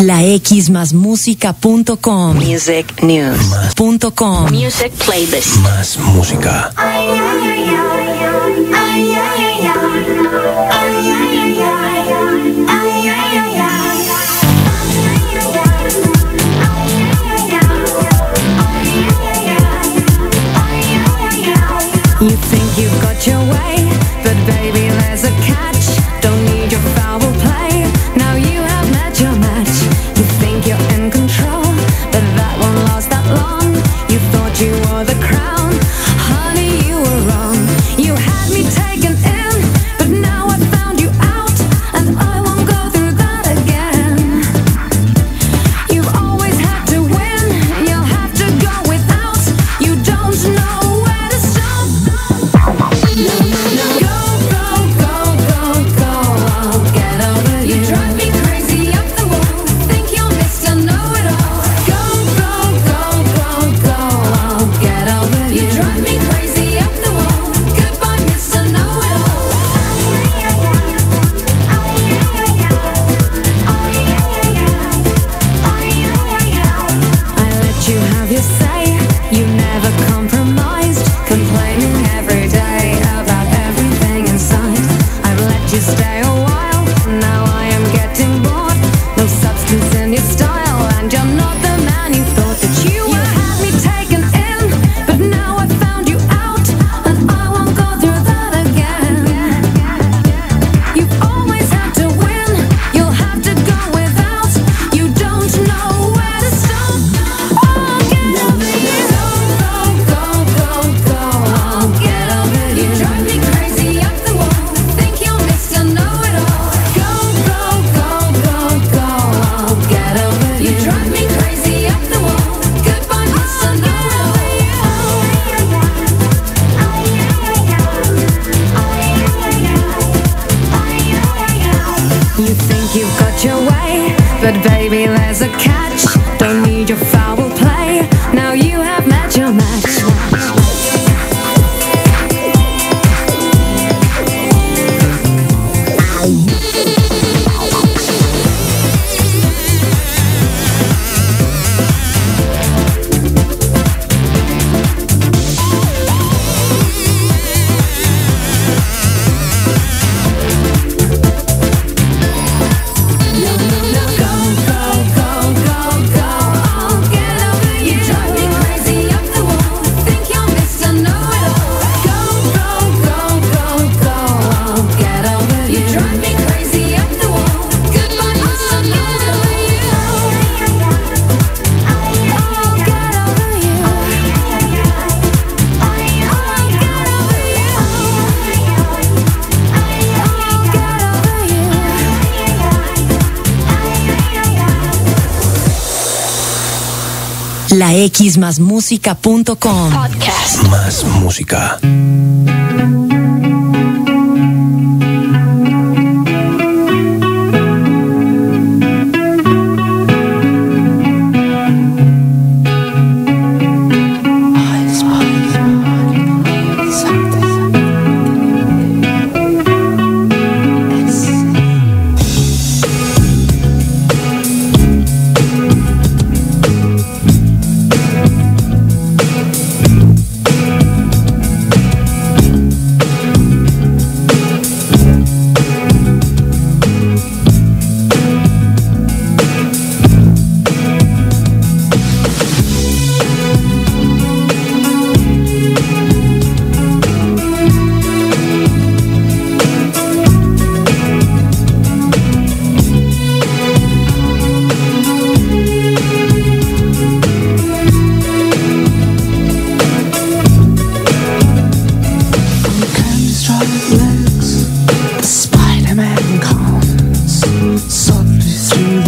La X más música.com. Music News. Music Playlist. Más música. But baby, there's a catch. Don't need your foul. xmasmusica.com. Podcast. Más música.